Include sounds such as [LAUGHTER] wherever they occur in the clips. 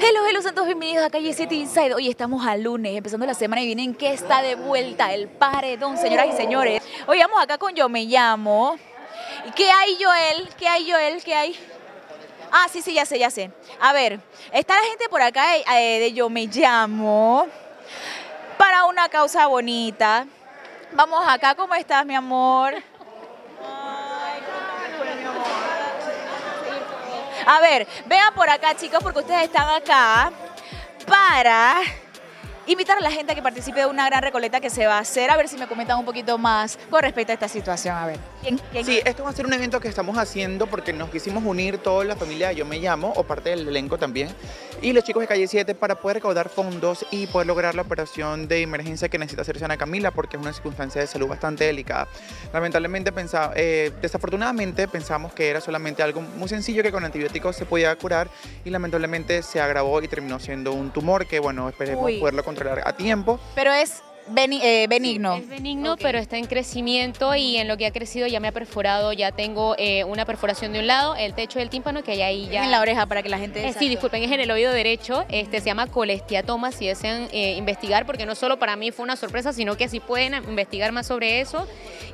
Hello, hello, santos, bienvenidos a Calle 7 Inside. Hoy estamos al lunes, empezando la semana y vienen que está de vuelta el paredón, señoras y señores. Hoy vamos acá con Yo Me Llamo. ¿Qué hay, Joel? ¿Qué hay, Joel? ¿Qué hay? Ah, sí, sí, ya sé, ya sé. A ver, está la gente por acá eh, eh, de Yo Me Llamo para una causa bonita. Vamos acá, ¿cómo estás, mi amor? A ver, vean por acá, chicos, porque ustedes están acá para invitar a la gente a que participe de una gran recoleta que se va a hacer. A ver si me comentan un poquito más con respecto a esta situación. A ver. ¿quién, quién? Sí, esto va a ser un evento que estamos haciendo porque nos quisimos unir toda la familia Yo Me Llamo, o parte del elenco también, y los chicos de Calle 7 para poder recaudar fondos y poder lograr la operación de emergencia que necesita hacerse Ana Camila porque es una circunstancia de salud bastante delicada. Lamentablemente, pensaba, eh, desafortunadamente pensamos que era solamente algo muy sencillo que con antibióticos se podía curar y lamentablemente se agravó y terminó siendo un tumor que, bueno, esperemos Uy. poderlo controlar a tiempo. Pero es beni- eh, benigno. Es benigno, pero está en crecimiento y en lo que ha crecido ya me ha perforado, ya tengo eh, una perforación de un lado, el techo del tímpano, que hay ahí ya... En la oreja para que la gente... Eh, sí, disculpen, es en el oído derecho, este se llama colestiatoma, si desean eh, investigar, porque no solo para mí fue una sorpresa, sino que si pueden investigar más sobre eso.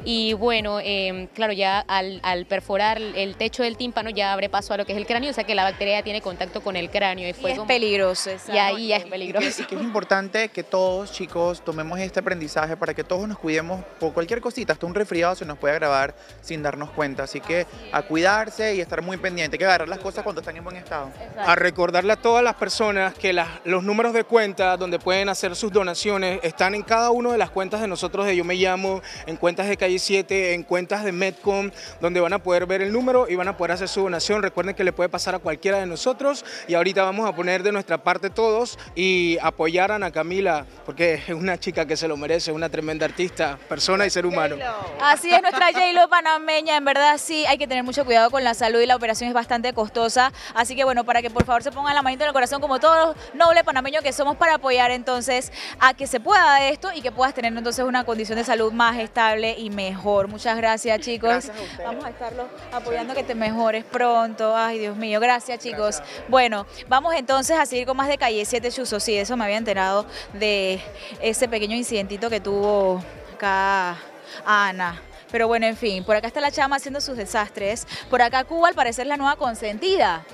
Y bueno, eh, claro, ya al, al perforar el techo del tímpano ya abre paso a lo que es el cráneo, o sea que la bacteria tiene contacto con el cráneo y Y fue es como- peligroso. esa- Y ahí ya es Y peligroso. que, y que es importante que todos, chicos, tomemos este aprendizaje para que todos nos cuidemos por cualquier cosita, hasta un resfriado se nos puede agravar sin darnos cuenta. Así que a cuidarse y estar muy pendiente, hay que agarrar las cosas cuando están en buen estado. a recordarle a todas las personas que las- los números de cuenta donde pueden hacer sus donaciones están en cada una de las cuentas de nosotros de Yo Me Llamo, en cuentas de Calle 7, en cuentas de Medcom, donde van a poder ver el número y van a poder hacer su donación. Recuerden que le puede pasar a cualquiera de nosotros y ahorita vamos a poner de nuestra parte todos y apoyar a Ana Camila, porque es una chica que se lo merece, una tremenda artista, persona y ser humano. Así es nuestra J-Lo panameña, en verdad sí, hay que tener mucho cuidado con la salud y la operación es bastante costosa, así que bueno, para que por favor se pongan la manita en el corazón como todos los nobles panameños que somos para apoyar entonces a que se pueda esto y que puedas tener entonces una condición de salud más estable y mejor. Muchas gracias chicos, Gracias a ustedes. vamos a estarlos apoyando que te mejores pronto, ay Dios mío, gracias chicos. Bueno, vamos entonces a seguir con más de Calle 7 Chuzo, sí, eso me había enterado de ese pequeño incidentito que tuvo acá Ana. Pero bueno, en fin, por acá está la chama haciendo sus desastres. Por acá Cuba, al parecer, la nueva consentida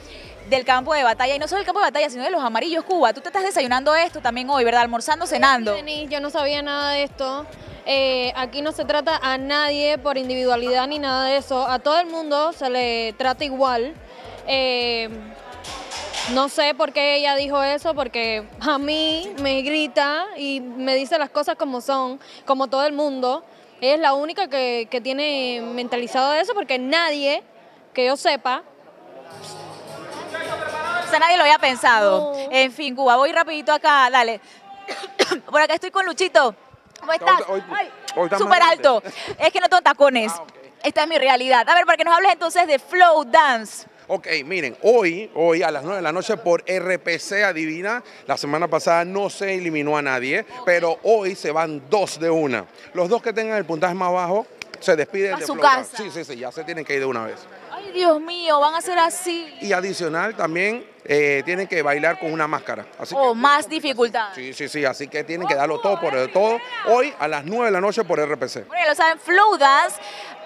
del campo de batalla. Y no solo del campo de batalla, sino de los amarillos Cuba. Tú te estás desayunando esto también hoy, ¿verdad? Almorzando, cenando. Yo no sabía nada de esto. Eh, aquí no se trata a nadie por individualidad ni nada de eso. A todo el mundo se le trata igual. Eh, no sé por qué ella dijo eso, porque a mí me grita y me dice las cosas como son, como todo el mundo. Ella es la única que, que tiene mentalizado eso, porque nadie, que yo sepa, O sea, nadie lo había pensado. No. En fin, Cuba, voy rapidito acá, dale. [COUGHS] por acá estoy con Luchito. ¿Cómo estás? hoy- Ay, hoy está súper alto. Es que no tengo tacones. Ah. Esta es mi realidad. A ver, para que nos hables entonces de Flow Dance. Ok, miren, hoy, hoy a las 9 de la noche por RPC Adivina, la semana pasada no se eliminó a nadie, pero hoy se van dos de una. Los dos que tengan el puntaje más bajo se despiden A de su casa. Sí, sí, sí, ya se tienen que ir de una vez. Ay, Dios mío, van a ser así. Y adicional también eh, tienen que bailar con una máscara. Así O que, más dificultad. sí, sí, sí, así que tienen que darlo todo por el todo. Hoy a las 9 de la noche por RPC. Bueno, ya lo saben, Flow Dance.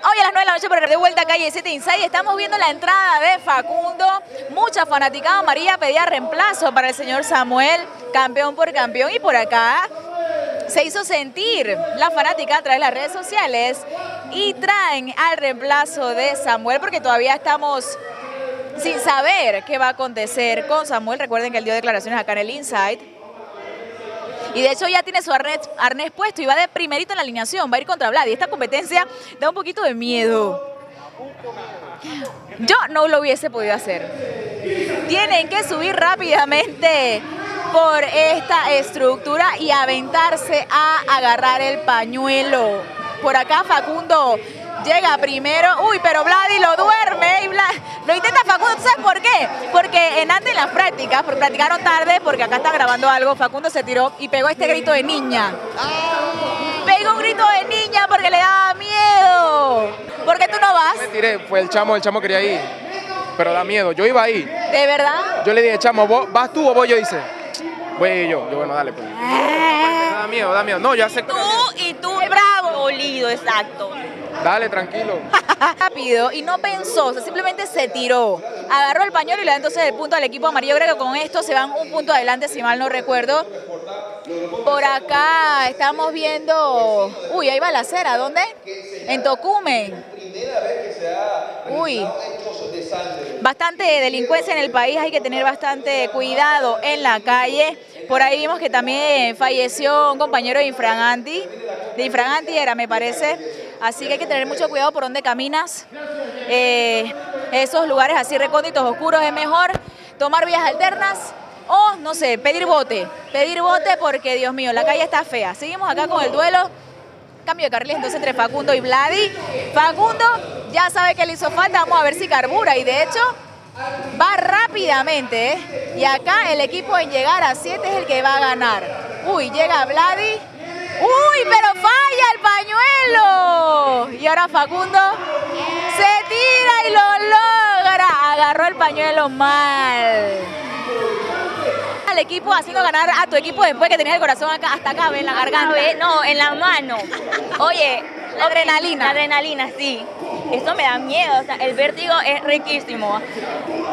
Hoy a las 9 de la noche por de vuelta a calle 7 Inside. Estamos viendo la entrada de Facundo. Mucha fanaticada María pedía reemplazo para el señor Samuel, campeón por campeón. Y por acá se hizo sentir la fanática a través de las redes sociales y traen al reemplazo de Samuel porque todavía estamos sin saber qué va a acontecer con Samuel. Recuerden que él dio declaraciones acá en el Inside. Y de hecho ya tiene su arnés, arnés puesto y va de primerito en la alineación, va a ir contra Vlad. Y esta competencia da un poquito de miedo. Yo no lo hubiese podido hacer. Tienen que subir rápidamente por esta estructura y aventarse a agarrar el pañuelo. Por acá Facundo llega primero. Uy, pero Vladi lo duerme. Y Vlad- lo intenta Facundo. ¿Tú sabes por qué? Porque en antes en las prácticas, porque practicaron tarde, porque acá está grabando algo, Facundo se tiró y pegó este grito de niña. Pegó un grito de niña porque le daba miedo. ¿Por qué tú no vas? Me tiré, fue el chamo, el chamo quería ir. pero da miedo. Yo iba ahí. ¿De verdad? Yo le dije, chamo, ¿vos- ¿vas tú o voy yo? Dice, voy yo. Yo, bueno, dale, pues. Da miedo, da miedo. No, yo acepto. Tú y tú, exacto. Dale, tranquilo. [LAUGHS] rápido y no pensó, o sea, simplemente se tiró. Agarró el pañuelo y le da entonces el punto al equipo amarillo. Creo que con esto se van un punto adelante, si mal no recuerdo. Por acá estamos viendo. Uy, hay balacera. ¿Dónde? En Tocumen. Uy. Bastante delincuencia en el país, hay que tener bastante cuidado en la calle. Por ahí vimos que también falleció un compañero de Infraganti, de Infraganti era, me parece. Así que hay que tener mucho cuidado por dónde caminas. Eh, esos lugares así recónditos, oscuros, es mejor tomar vías alternas o, no sé, pedir bote. Pedir bote porque, Dios mío, la calle está fea. Seguimos acá con el duelo. Cambio de carriles entonces entre Facundo y Vladi. Facundo ya sabe que le hizo falta, vamos a ver si carbura. Y de hecho, va rápidamente. ¿eh? Y acá el equipo en llegar a 7 es el que va a ganar. Uy, llega Vladi. Uy, pero falla el pañuelo. Y ahora Facundo se tira y lo logra. Agarró el pañuelo mal. Al equipo haciendo ganar a tu equipo después que tenías el corazón acá, hasta acá, en la garganta. No, en la mano. [LAUGHS] Oye, La adrenalina. La adrenalina, sí. Esto me da miedo, o sea, el vértigo es riquísimo.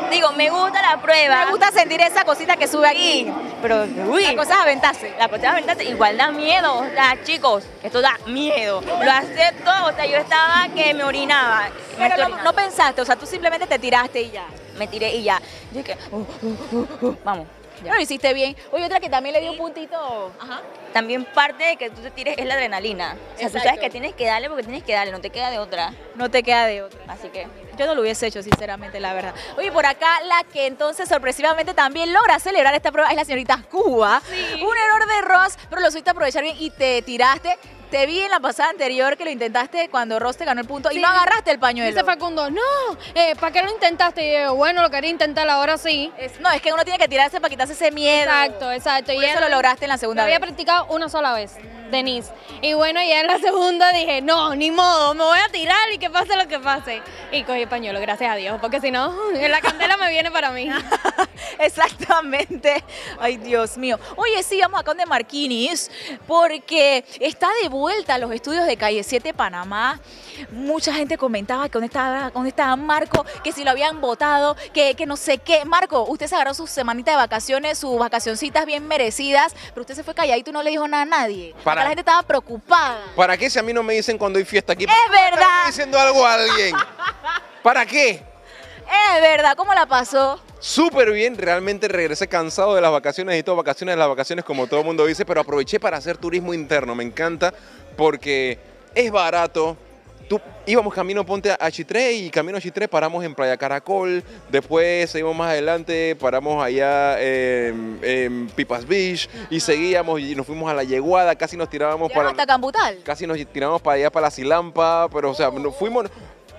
Digo, me gusta la prueba. Me gusta sentir esa cosita que sube aquí. Sí, pero uy, La cosa es aventarse. la cosa es verdad, igual da miedo, o sea, chicos, esto da miedo. Lo acepto, o sea, yo estaba que me orinaba. Me Pero no, no pensaste, o sea, tú simplemente te tiraste y ya. me tiré y ya. Yo dije, uh, uh, uh, uh, vamos. Ya. No lo hiciste bien. Oye, otra que también le dio un puntito. Ajá. También parte de que tú te tires es la adrenalina. O sea, tú sabes que tienes que darle porque tienes que darle, no te queda de otra. No te queda de otra. Así que Yo no lo hubiese hecho, sinceramente, la verdad. Oye, por acá la que entonces sorpresivamente también logra celebrar esta prueba es la señorita Cuba. Un error de Ross, pero lo supiste aprovechar bien y te tiraste. Te vi en la pasada anterior que lo intentaste cuando Ross te ganó el punto y no agarraste el pañuelo. Dice Facundo, no, eh, ¿para qué lo intentaste? Y yo, bueno, lo quería intentar ahora sí. Es- no, es que uno tiene que tirarse para quitarse ese miedo. Exacto, exacto. Por Y eso lo lograste en la Lo segunda había vez. practicado una sola vez, Denise. Y bueno, ya en la segunda dije, no, ni modo, me voy a tirar y que pase lo que pase. Y cogí el pañuelo, gracias a Dios, porque si no, [LAUGHS] la candela me viene para mí. [LAUGHS] Exactamente. Ay, Dios mío. Oye, sí, vamos acá de Marquinis, porque está de vuelta a los estudios de Calle 7 Panamá. Mucha gente comentaba que dónde estaba, dónde estaba Marco, que si lo habían votado, que, que no sé qué. Marco, usted se agarró su semanita de vacaciones, sus vacacioncitas bien merecidas, pero usted se fue calladito y no le dijo nada a nadie. Para- la gente estaba preocupada. ¿Para qué si a mí no me dicen cuando hay fiesta aquí? Es verdad. ¿Estoy diciendo algo a alguien? ¿Para qué? Es verdad, ¿cómo la pasó? Súper bien, realmente regresé cansado de las vacaciones y todo, vacaciones de las vacaciones como todo el mundo dice, pero aproveché para hacer turismo interno, me encanta porque es barato. Tú, íbamos camino Ponte a Chitré y camino a Chitré paramos en Playa Caracol, después seguimos más adelante, paramos allá en, en Pipas Beach y seguíamos y nos fuimos a la Yeguada, casi nos tirábamos para hasta Cambutal. casi nos tiramos para allá para la Silampa, pero o sea, nos fuimos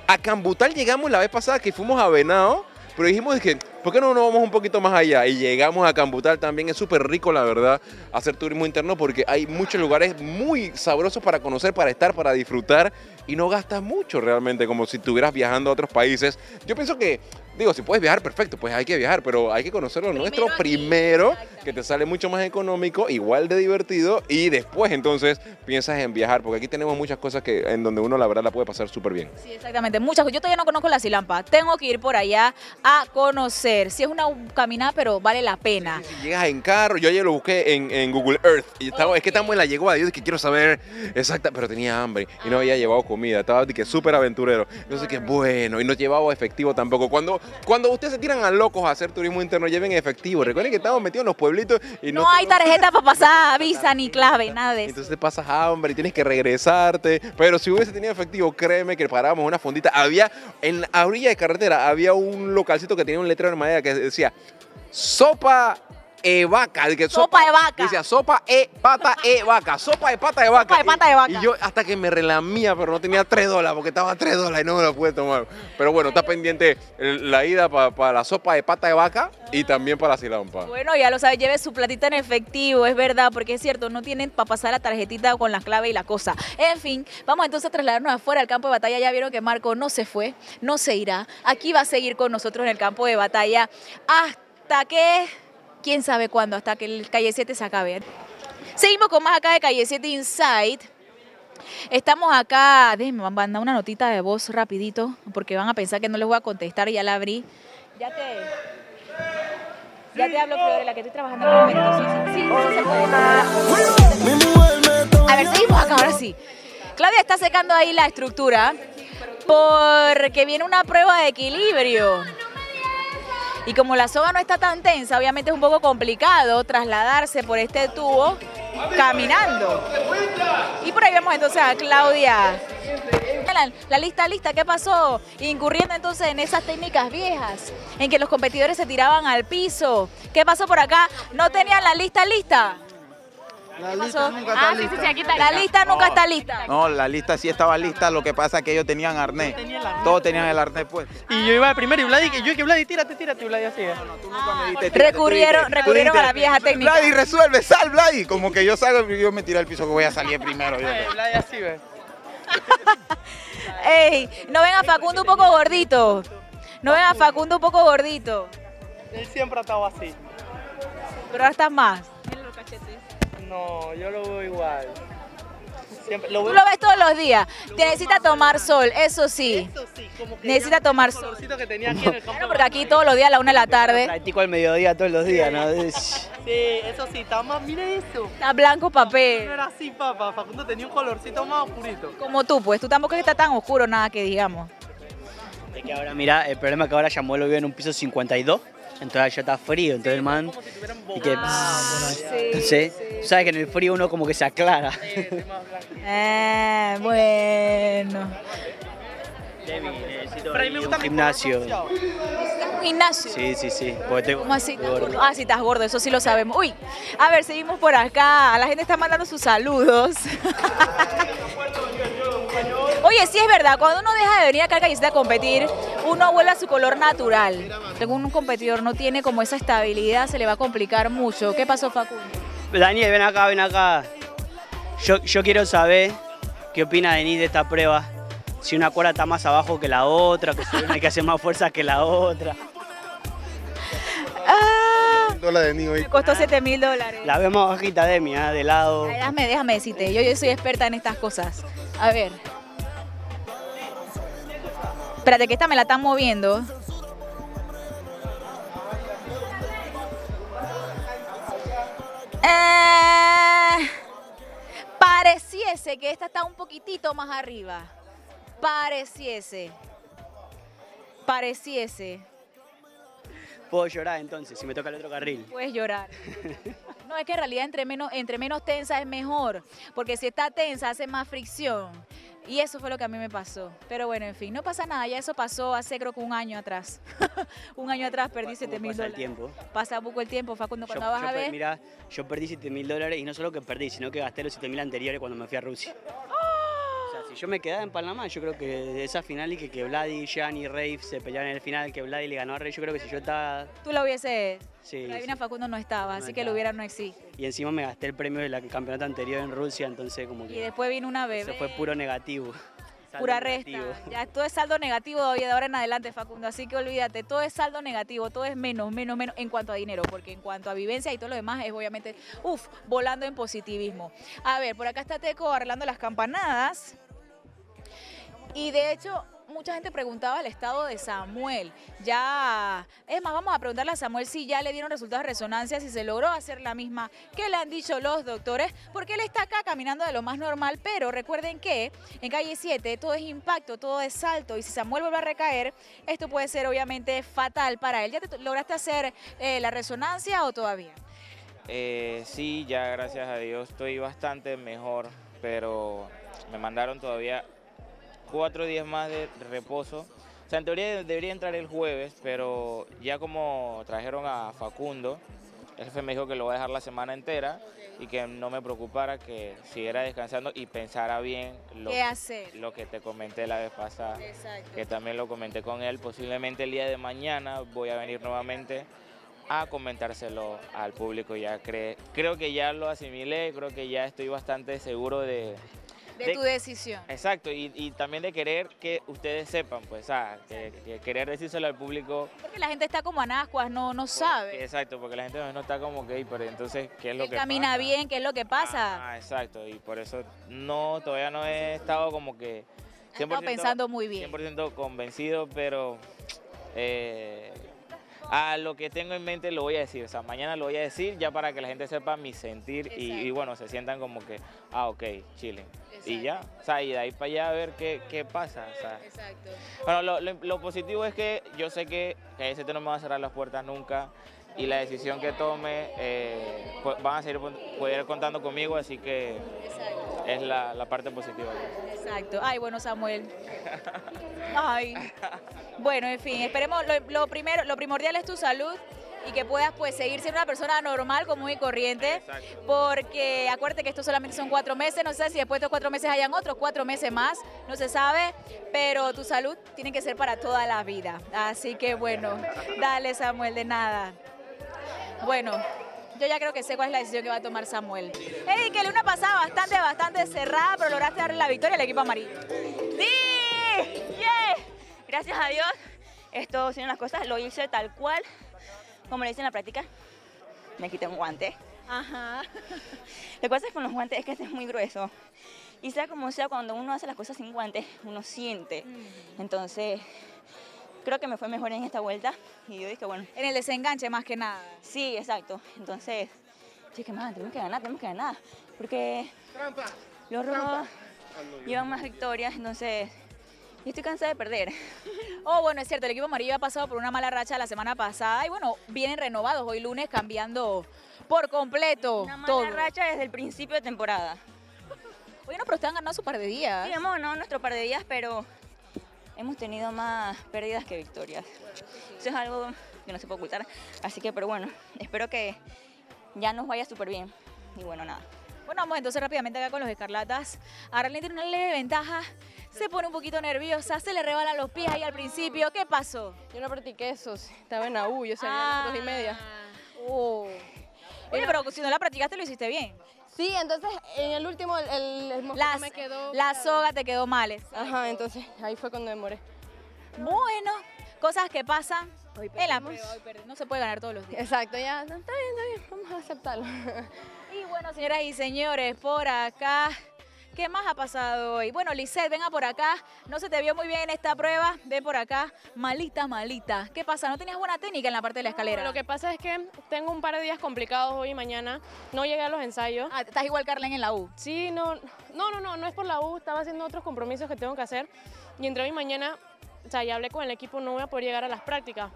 a Cambutal llegamos la vez pasada que fuimos a Venado, pero dijimos que ¿por qué no nos vamos un poquito más allá? Y llegamos a Cambutal también, es súper rico la verdad hacer turismo interno porque hay muchos lugares muy sabrosos para conocer, para estar, para disfrutar y no gastas mucho realmente como si estuvieras viajando a otros países. Yo pienso que Digo, si puedes viajar, perfecto, pues hay que viajar, pero hay que conocer lo nuestro aquí, primero, que te sale mucho más económico, igual de divertido, y después entonces piensas en viajar, porque aquí tenemos muchas cosas que en donde uno la verdad la puede pasar súper bien. Sí, exactamente. Muchas Yo todavía no conozco la Silampa. Tengo que ir por allá a conocer. Si es una caminada, pero vale la pena. Si llegas en carro, yo ayer lo busqué en, en Google Earth, y estaba, es que estamos en la llegada, yo dije, quiero saber exacta, pero tenía hambre, y no había llevado comida, estaba de que súper aventurero, entonces que bueno, y no llevaba efectivo tampoco. Cuando, cuando ustedes se tiran a locos a hacer turismo interno, lleven efectivo, recuerden que estamos metidos en los pueblitos y no, No hay tarjeta [LAUGHS] para pasar visa ni clave, nada de eso. Entonces te pasas hambre y tienes que regresarte. Pero si hubiese tenido efectivo, créeme que parábamos una fondita. Había, en la orilla de carretera, había un localcito que tenía un letrero de madera que decía, sopa e vaca. de que Sopa de vaca. Decía sopa e pata e vaca. Sopa de pata de vaca. de pata de vaca. Y, yo hasta que me relamía, pero no tenía 3 dólares porque estaba a 3 dólares y no me lo pude tomar. Pero bueno, está pendiente la ida para la sopa de pata de vaca y también para la silampa. Bueno, ya lo sabes, lleve su platita en efectivo, es verdad, porque es cierto, no tienen para pasar la tarjetita con la clave y la cosa. En fin, vamos entonces a trasladarnos afuera al campo de batalla. Ya vieron que Marco no se fue, no se irá. Aquí va a seguir con nosotros en el campo de batalla hasta que, quién sabe cuándo, hasta que el calle 7 se acabe. Seguimos con más acá de calle 7 Inside. Estamos acá, déjenme mandar una notita de voz rapidito, porque van a pensar que no les voy a contestar, ya la abrí. Ya te... Ya te hablo, Fiorella, que estoy trabajando en el momento. Sí, sí, sí. A ver, seguimos acá, ahora sí. Claudia está secando ahí la estructura porque viene una prueba de equilibrio. Y como la soga no está tan tensa, obviamente es un poco complicado trasladarse por este tubo caminando. Y por ahí vemos entonces a Claudia. La, la lista lista, ¿qué pasó? Incurriendo entonces en esas técnicas viejas, en que los competidores se tiraban al piso. ¿Qué pasó por acá? ¿No tenían la lista lista? La ¿Qué lista nunca está Ah, lista. sí, sí, aquí está. La lista nunca está lista. No, la lista sí estaba lista, lo que pasa es que ellos tenían arnés. Todos tenían el arnés puesto. Y yo iba de primero y Vladi, que yo que Vladi, tírate, tírate, Vladi, así es. Recurrieron, recurrieron a la vieja técnica. Vladi, resuelve, sal, Vladi. Como que yo salgo y yo me tiro al piso que voy a salir primero. Vladi así, ve. [LAUGHS] Ey, no ven a Facundo un poco gordito. No ven a Facundo un poco gordito. Él siempre ha estado así. Pero ahora estás más. No, yo lo veo igual. Siempre, lo Tú veo lo ves todos los días. Te necesita tomar sol, eso sí. como que Necesita tomar el sol. colorcito que tenía aquí en el campo. Claro, porque aquí todos los días a la una de la tarde Practico al mediodía todos los días, ¿no? Sí, eso sí, está más, mire eso. está blanco No papel. era así, papá. Facundo tenía un colorcito más oscurito. Como tú, pues tú tampoco es que está tan oscuro nada que digamos. Es que ahora, mira, el problema es que ahora Yamuelo vive en un piso 52, entonces ya está frío, entonces el man... Y que... Sí, Tú sabes que en el frío uno como que se aclara. Eh, bueno. Necesito Pero a mí me ir a gusta un gimnasio. Un gimnasio. Sí, sí, sí. Porque ¿Cómo así? Ah, sí, estás gordo, eso sí lo sabemos. Uy, a ver, seguimos por acá. La gente está mandando sus saludos. [LAUGHS] Oye, sí es verdad, cuando uno deja de venir acá al callecita a competir, uno vuelve a su color natural. Según un competidor no tiene como esa estabilidad, se le va a complicar mucho. ¿Qué pasó, Facundo? Daniel, ven acá, ven acá. Yo, yo quiero saber qué opina Denis de esta prueba. Si una cuerda está más abajo que la otra, que hay que hacer más fuerza que la otra. Ah, Dólares de hoy. me costó 7 mil dólares. La veo más bajita de mí, ¿ah? de lado. Ay, déjame, déjame decirte, yo, yo soy experta en estas cosas. A ver. Espérate, que esta me la están moviendo. Eh, pareciese que esta está un poquitito más arriba. Pareciese. Pareciese. Puedo llorar entonces, si me toca el otro carril. Puedes llorar. [LAUGHS] No, es que en realidad entre menos, entre menos tensa es mejor, porque si está tensa hace más fricción. Y eso fue lo que a mí me pasó. Pero bueno, en fin, no pasa nada, ya eso pasó hace creo que un año atrás. [LAUGHS] un año atrás perdí 7 mil pasa el dólares. tiempo? Pasa poco el tiempo, Facundo, Yo, cuando vas yo a per- ver. mira, yo perdí 7 mil dólares y no solo que perdí, sino que gasté los 7 mil anteriores cuando me fui a Rusia. Si yo me quedaba en Panamá, yo creo que de esa final y que, que Vladi, Jan y Rafe se pelearon en el final, que Vladi le ganó a Rey, yo creo que si yo estaba... Tú lo hubiese. Sí, pero sí. Facundo no estaba, No así que lo hubiera no existe. Y encima me gasté el premio del campeonato anterior en Rusia, entonces como Y que después vino una bebé. eso fue puro negativo. [LAUGHS] Pura resta. negativo. Ya todo es saldo negativo de ahora en adelante, Facundo. Así que olvídate, todo es saldo negativo, todo es menos, menos, menos en cuanto a dinero, porque en cuanto a vivencia y todo lo demás es obviamente, uff, volando en positivismo. A ver, por acá está Teco arreglando las campanadas. Y de hecho, mucha gente preguntaba el estado de Samuel. Ya, es más, vamos a preguntarle a Samuel si ya le dieron resultados de resonancia, si se logró hacer la misma que le han dicho los doctores, porque él está acá caminando de lo más normal, pero recuerden que en calle 7 todo es impacto, todo es salto, y si Samuel vuelve a recaer, esto puede ser obviamente fatal para él. ¿Ya te lograste hacer eh, la resonancia o todavía? Eh, sí, ya gracias a Dios estoy bastante mejor, pero me mandaron todavía cuatro días más de reposo. O sea, en teoría debería entrar el jueves, pero ya como trajeron a Facundo, el jefe me dijo que lo voy a dejar la semana entera y que no me preocupara, que siguiera descansando y pensara bien lo, ¿Qué hacer? lo que te comenté la vez pasada, Exacto. que también lo comenté con él. Posiblemente el día de mañana voy a venir nuevamente a comentárselo al público. Ya cre- creo que ya lo asimilé, creo que ya estoy bastante seguro de... De tu decisión. Exacto, y, y también de querer que ustedes sepan, pues, ah, que, que querer decírselo al público Porque la gente está como en ascuas, no, no sabe. Exacto, porque la gente no está como que, "Ey, pero entonces, ¿qué es lo que camina pasa?". bien, ¿qué es lo que pasa? Ah, exacto, y por eso no, todavía no he estado como que Has estado pensando muy bien. 100% convencido, pero eh, a lo que tengo en mente lo voy a decir, o sea, mañana lo voy a decir ya para que la gente sepa mi sentir y, y, bueno, se sientan como que, ah, ok, chillen. Y ya, o sea, y de ahí para allá a ver qué, qué pasa, o sea. Exacto. Bueno, lo, lo- lo positivo es que yo sé que KST no me va a cerrar las puertas nunca y la decisión que tome eh, pues, van a seguir poder contando conmigo, así que es la, la parte positiva. Exacto. Ay, bueno, Samuel. Ay. Bueno, en fin, esperemos, lo, lo primero, lo primordial es tu salud y que puedas pues seguir siendo una persona normal, común y corriente, porque acuérdate que esto solamente son cuatro meses, no sé si después de estos cuatro meses hayan otros cuatro meses más, no se sabe, pero tu salud tiene que ser para toda la vida. Así que bueno, dale Samuel, de nada. Bueno, yo ya creo que sé cuál es la decisión que va a tomar Samuel. Ey, que una pasada bastante, bastante cerrada, pero lograste darle la victoria al equipo amarillo. ¡Sí! ¡Yeah! Gracias a Dios, esto son las cosas, lo hice tal cual, como le hice en la práctica. Me quité un guante. Ajá. Lo que pasa es con los guantes es que este es muy grueso. Y sea como sea, cuando uno hace las cosas sin guantes, uno siente. Entonces, creo que me fue mejor en esta vuelta. Y yo dije, bueno. En el desenganche más que nada. Sí, exacto. Entonces, dije, man, tenemos que ganar, tenemos que ganar. Porque los rojos llevan más victorias, entonces yo estoy cansada de perder. [LAUGHS] Oh, bueno, es cierto, el equipo amarillo ha pasado por una mala racha la semana pasada y bueno, vienen renovados hoy lunes cambiando por completo Una mala todo. racha desde el principio de temporada. [LAUGHS] Oye, no, pero ustedes han ganado su par de días. Sí, hemos ganado nuestro par de días, pero hemos tenido más pérdidas que victorias. Eso es algo que no se puede ocultar. Así que, pero bueno, espero que ya nos vaya súper bien. Y bueno, nada. Bueno, vamos entonces rápidamente acá con los escarlatas. Arlene tiene una leve ventaja, se pone un poquito nerviosa, se le rebalan los pies ahí al principio. ¿Qué pasó? Yo no practiqué eso, estaba en AU, yo salí a las dos y media. Oh. Oye, pero si no la practicaste lo hiciste bien. Sí, entonces en el último el, el, el mosquito La, me quedó... la soga te quedó mal. Ajá, entonces ahí fue cuando demoré. Bueno, cosas que pasan hoy. No se puede ganar todos los días. Exacto, ya, está bien, está bien, vamos a aceptarlo. [LAUGHS] Y bueno, señoras y señores, por acá, ¿qué más ha pasado hoy? Bueno, Lisette, venga por acá. No se te vio muy bien en esta prueba. Ven por acá. Malita, malita. ¿Qué pasa? ¿No tenías buena técnica en la parte de la escalera? Lo que pasa es que tengo un par de días complicados hoy y mañana. No llegué a los ensayos. Ah, estás igual Carlen en la U. Sí, no, no, no, no, no es por la U. Estaba haciendo otros compromisos que tengo que hacer. Y entre hoy y mañana, o sea, ya hablé con el equipo, no voy a poder llegar a las prácticas.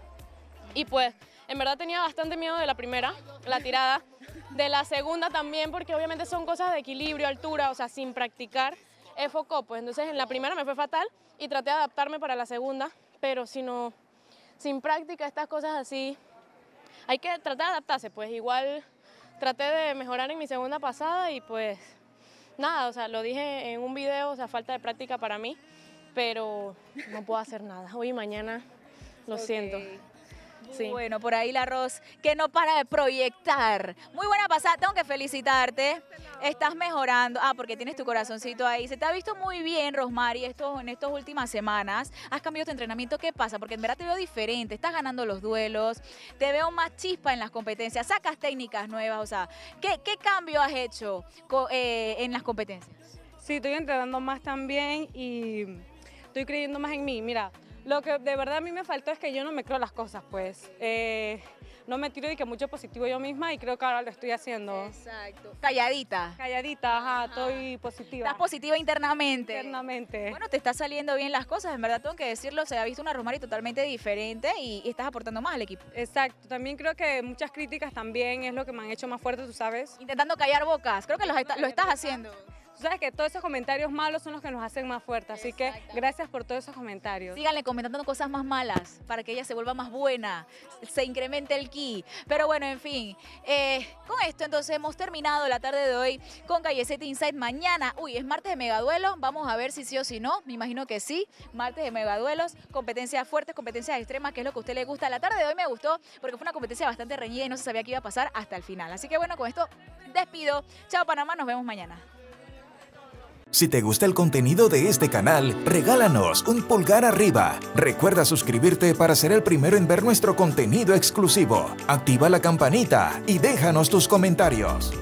Y pues, en verdad tenía bastante miedo de la primera, la tirada. De la segunda también, porque obviamente son cosas de equilibrio, altura, o sea, sin practicar, es foco. Pues entonces en la primera me fue fatal y traté de adaptarme para la segunda, pero si no, sin práctica, estas cosas así, hay que tratar de adaptarse. Pues igual traté de mejorar en mi segunda pasada y pues nada, o sea, lo dije en un video, o sea, falta de práctica para mí, pero no puedo hacer nada. Hoy y mañana, lo siento. Sí. Bueno, por ahí la Ros, que no para de proyectar. Muy buena pasada, tengo que felicitarte. Estás mejorando. Ah, porque tienes tu corazoncito ahí. Se te ha visto muy bien, Rosmary, esto, en estas últimas semanas. Has cambiado tu entrenamiento. ¿Qué pasa? Porque en verdad te veo diferente. Estás ganando los duelos. Te veo más chispa en las competencias. Sacas técnicas nuevas. O sea, ¿qué, qué cambio has hecho eh, en las competencias? Sí, estoy entrenando más también y estoy creyendo más en mí. Mira, lo que de verdad a mí me faltó es que yo no me creo las cosas, pues. Eh, no me tiro de que mucho positivo yo misma y creo que ahora lo estoy haciendo. Exacto. Calladita. Calladita, ajá, estoy positiva. Estás positiva internamente. Internamente. Bueno, te está saliendo bien las cosas, en verdad tengo que decirlo, se ha visto una Rosmary totalmente diferente y, y estás aportando más al equipo. Exacto, también creo que muchas críticas también es lo que me han hecho más fuerte, tú sabes. Intentando callar bocas, creo que lo, está- lo estás haciendo. Tú sabes que todos esos comentarios malos son los que nos hacen más fuertes, así que gracias por todos esos comentarios. Síganle comentando cosas más malas para que ella se vuelva más buena, se incremente el ki. Pero bueno, en fin, eh, con esto entonces hemos terminado la tarde de hoy con Calle 7 Inside. Mañana, uy, es martes de megaduelo, vamos a ver si sí o si no, me imagino que sí, martes de megaduelos, competencias fuertes, competencias extremas, que es lo que a usted le gusta. La tarde de hoy me gustó porque fue una competencia bastante reñida y no se sabía qué iba a pasar hasta el final. Así que bueno, con esto despido. Chao Panamá, nos vemos mañana. Si te gusta el contenido de este canal, regálanos un pulgar arriba. Recuerda suscribirte para ser el primero en ver nuestro contenido exclusivo. Activa la campanita y déjanos tus comentarios.